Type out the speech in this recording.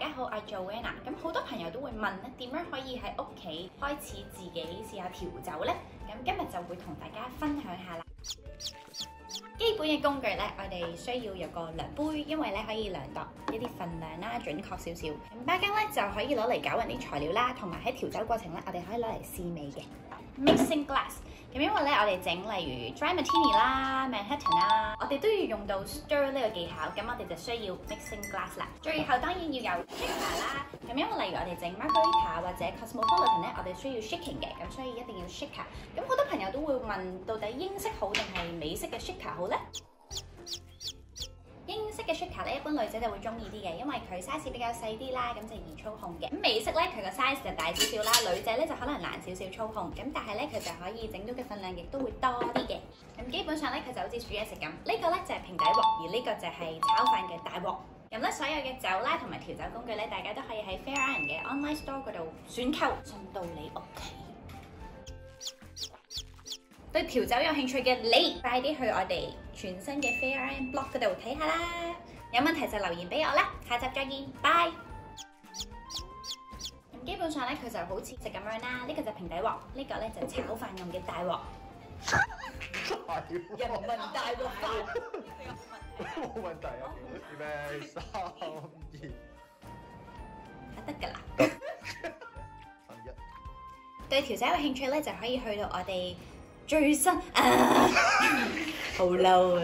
大家好，我 Joanna。咁好多朋友都會問咧，點樣可以喺屋企開始自己試下調酒呢？咁今日就會同大家分享下啦。基本嘅工具咧，我哋需要有個量杯，因為咧可以量度一啲份量啦，準確少少。咁巴羹咧就可以攞嚟攪勻啲材料啦，同埋喺調酒過程咧，我哋可以攞嚟試味嘅。Mixing glass，咁因為咧我哋整例如 dry martini 啦、Manhattan 啦，我哋都要用到 stir 呢個技巧，咁我哋就需要 mixing glass 啦。最後當然要有 shaker 啦，咁因為例如我哋整 margarita 或者 cosmopolitan 咧，我哋需要 shaking 嘅，咁所以一定要 shaker。咁好多朋友都會問，到底英式好定係美式嘅 shaker 好呢？英式嘅 shaker 咧，一般女仔就會中意啲嘅，因為佢 size 比較細啲啦，咁就易操控嘅。咁美式咧，佢個 size 就大少少啦，女仔咧就可能難少少操控。咁但係咧，佢就可以整到嘅份量亦都會多啲嘅。基本上咧，佢就好似煮嘢食咁。呢個咧就係平底鑊，而呢個就係炒飯嘅大鑊。咁咧，所有嘅酒啦同埋調酒工具咧，大家都可以喺 Fair Iron 嘅 online store 嗰度選購，送到你屋企。對調酒有興趣嘅你，快啲去我哋全新嘅 Fair Iron blog 嗰度睇下啦！有問題就留言俾我啦，下集再見，拜！咁基本上咧，佢就好似食咁樣啦。呢個就平底鑊，呢個咧就炒飯用嘅大鑊。人民大鑊飯，冇問題啊！預備三二得㗎啦。三一，對條仔有興趣咧，就可以去到我哋最新啊，好嬲啊！